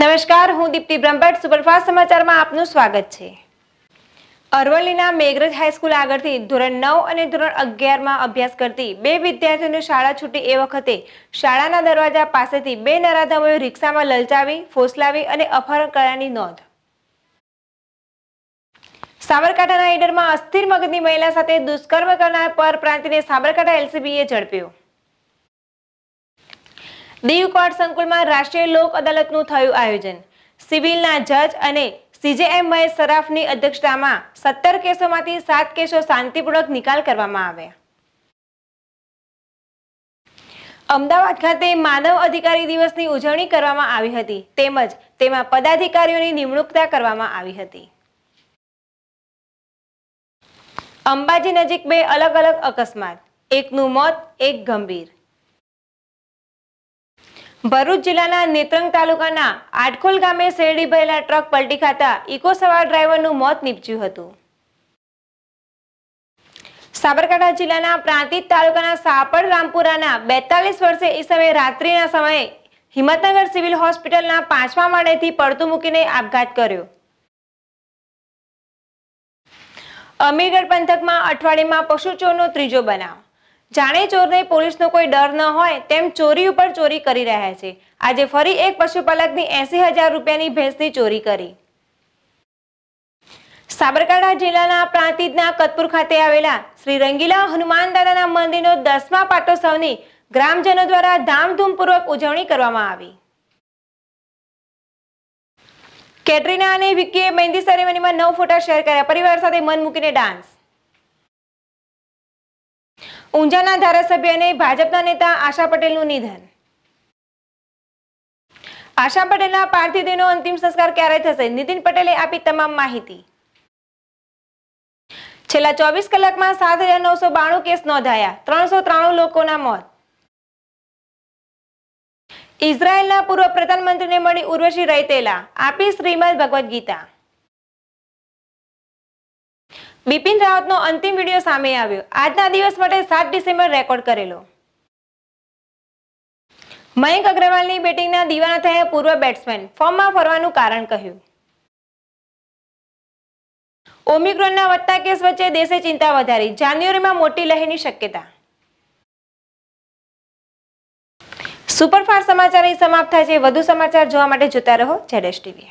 નમસ્કાર હું દીપ્તિ બ્રહ્મભટ્ટ સુપરફાસ્ટ સમાચારમાં આપનું સ્વાગત છે. અરવલ્લીના મેઘરજ હાઈસ્કૂલ આગળથી ધોરણ નવ અને ધોરણ અગિયારમાં અભ્યાસ કરતી બે વિદ્યાર્થીઓની શાળા છૂટી એ વખતે શાળાના દરવાજા પાસેથી બે નરાધમોએ રિક્ષામાં લલચાવી, ફોસલાવી અને અપહરણ કર્યાની નોંધ. સાબરકાંઠાના ઈડરમાં અસ્થિર મગજની મહિલા સાથે દુષ્કર્મ કરનાર પર પ્રાંતિને સાબરકાંઠા એલસીબીએ ઝડપ્યો. દીવ કોર્ટ સંકુલમાં રાષ્ટ્રીય લોક અદાલતનું થયું આયોજન. સિવિલના જજ અને સીજેએમ મહેશ સરાફની અધ્યક્ષતામાં સત્તર કેસોમાંથી સાત કેસો શાંતિપૂર્વક નિકાલ કરવામાં આવ્યા. અમદાવાદ ખાતે માનવ અધિકારી દિવસની ઉજવણી કરવામાં આવી હતી. તેમજ તેમાં પદાધિકારીઓની નિમણૂકતા કરવામાં આવી હતી. અંબાજી નજીક બે અલગ અલગ અકસ્માત. એકનું મોત, એક ગંભીર. ભરૂચ જિલ્લાના નેત્રંગ તાલુકાના આટખોલ ગામે શેરડી ભરેલા ટ્રક પલટી ખાતા ઇકો સવાર ડ્રાઈવરનું મોત નીપજ્યું હતું. સાબરકાંઠા જિલ્લાના પ્રાંતિજ તાલુકાના સાપડ રામપુરાના બેતાલીસ વર્ષે ઈસમે રાત્રિના સમયે હિંમતનગર સિવિલ હોસ્પિટલના પાંચમા માળેથી પડતું મૂકીને આપઘાત કર્યો. અમીરગઢ પંથકમાં અઠવાડિયામાં પશુચોરનો ત્રીજો બનાવ. જાણે ચોરને પોલીસનો કોઈ ડર ન હોય તેમ ચોરી ઉપર ચોરી કરી રહ્યા છે. આજે ફરી એક પશુપાલકની એસી હજાર રૂપિયાની ભેંસની ચોરી કરી. સાબરકાંઠા જિલ્લાના પ્રાંતિજના કતપુર ખાતે આવેલા શ્રી રંગીલા હનુમાન દાદાના મંદિરનો દસમા પાટોત્સવની ગ્રામજનો દ્વારા ધામધૂમપૂર્વક ઉજવણી કરવામાં આવી. કેટરીના અને વિક્કીએ મહેંદી સેરેમનીમાં નવ ફોટા શેર કર્યા. પરિવાર સાથે મન મૂકીને ડાન્સ. ઊંઝાના ધારાસભ્ય અને ભાજપના નેતા આશા પટેલનું નિધન. આશા પટેલના પાર્થિવ દેહનો અંતિમ સંસ્કાર ક્યારે થશે? નીતિન પટેલે આપી તમામ માહિતી. છેલ્લા ચોવીસ કલાકમાં સાત હજાર નવસો બાણું કેસ નોંધાયા. ત્રણસો ત્રાણું લોકોના મોત. ઇઝરાયેલના પૂર્વ પ્રધાનમંત્રીને મળી ઉર્વશી રૈતેલા આપી શ્રીમદ ભગવદ્ ગીતા. બિપિન રાવતનો અંતિમ વીડિયો સામે આવ્યો. આજના દિવસ માટે સાત ડિસેમ્બર રેકોર્ડ કરેલો. મયંક અગ્રવાલની બેટિંગના દીવાના થયા પૂર્વ બેટ્સમેન ફોર્મમાં ફરવાનું કારણ કહ્યું. ઓમિક્રોનના વધતા કેસ વચ્ચે દેશે ચિંતા વધારી. જાન્યુઆરીમાં મોટી લહેરની શક્યતા. સુપરફાસ્ટ સમાચાર અહીં સમાપ્ત થાય છે. વધુ સમાચાર જોવા માટે જોતા રહો. જેડેશ ટીવી.